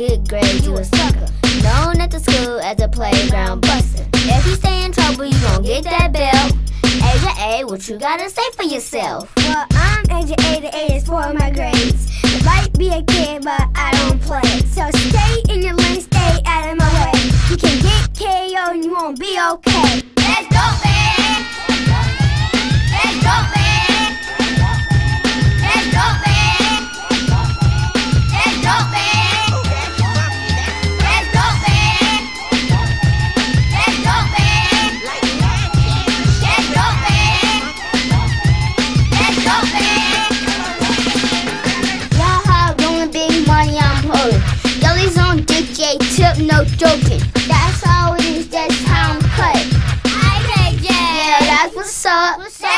good grades, you a sucker. Known at the school as a playground buster. If you stay in trouble, you gon' get that bell. A A, what you gotta say for yourself? Well, I'm A to A to A is for my grades. I might be a kid, but I don't play. So stay in your lane, stay out of my way. You can get KO and you won't be okay. Let's go! no joking. That's how it is, that's how I'm cut. I yeah, that's what's up. What's up?